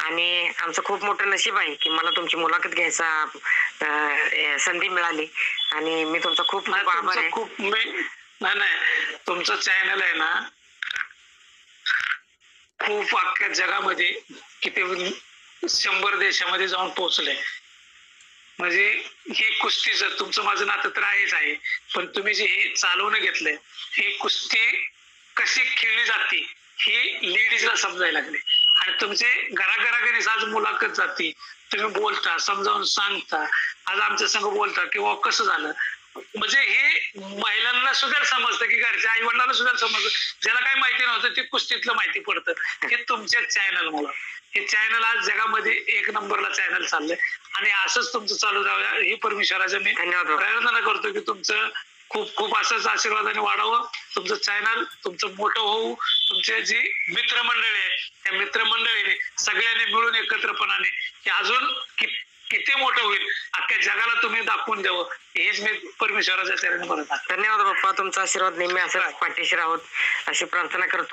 आणि आमचं खूप मोठं नशीब आहे की मला तुमची मुलाखत घ्यायचा संधी मिळाली. आणि मी तुमचा खूप आभार तुमचं आहे. खूप मी नाही नाही तुमचं चॅनल आहे ना खूप अख्ख्या जगामध्ये किती शंभर देशामध्ये जाऊन पोहोचलंय. म्हणजे ही कुस्ती जर तुमचं माझं नातं तर आहेच आहे पण तुम्ही जे हे चालवणं घेतलंय ही कुस्ती कशी खेळली जाते ही लेडीजला समजायला लागले. आणि तुमचे घराघराघरी आज मुलाखत जाते. तुम्ही बोलता समजावून सांगता. आज आमच्या संग बोलता किंवा कसं झालं? म्हणजे हे महिलांना सुद्धा समजतं की घरच्या आई वडिलांना सुद्धा समजतं. ज्याला काही माहिती नव्हतं ते कुस्तीतलं माहिती पडतं. हे तुमच्या चॅनल मुळे. हे चॅनल आज जगामध्ये एक नंबरला चॅनल चाललंय. आणि असंच तुमचं चालू जाऊया ही परमेश्वराचं मी धन्यवाद. प्रार्थना करतो की तुमचं खूप खूप असंच आशीर्वादाने वाढावं. तुमचं चॅनल तुमचं मोठं होऊ तुमचे जी मित्रमंडळी आहे त्या मित्रमंडळीने सगळ्यांनी मिळून एकत्रपणाने हे अजून किती मोठं होईल अख्ख्या जगाला तुम्ही दाखवून द्यावं हेच मी परमेश्वराच्या चरणी धन्यवाद बाप्पा तुमचा आशीर्वाद नेहमी असं पाठीशी राहोत. अशी प्रार्थना करतो.